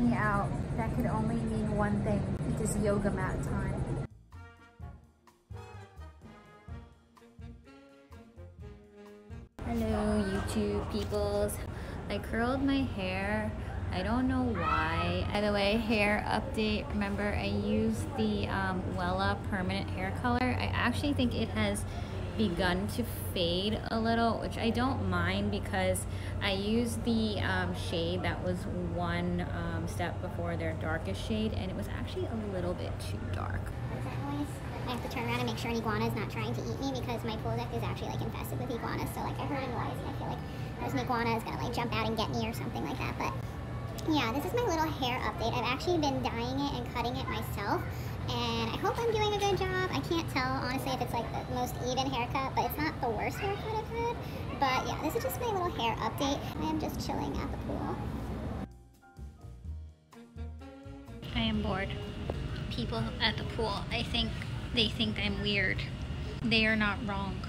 me out, that could only mean one thing. It is yoga mat time. Hello YouTube peoples. I curled my hair. I don't know why. By the way, hair update. Remember I used the um, Wella permanent hair color. I actually think it has begun to fade a little, which I don't mind because I used the um, shade that was one um, step before their darkest shade and it was actually a little bit too dark. I have to turn around and make sure an iguana is not trying to eat me because my pool deck is actually like infested with iguanas. So like I heard a noise and I feel like there's an iguana is gonna like jump out and get me or something like that. But yeah, this is my little hair update. I've actually been dyeing it and cutting it myself and I hope I'm doing a good job. I if it's like the most even haircut, but it's not the worst haircut I've had. But yeah, this is just my little hair update. I am just chilling at the pool. I am bored. People at the pool, I think they think I'm weird. They are not wrong.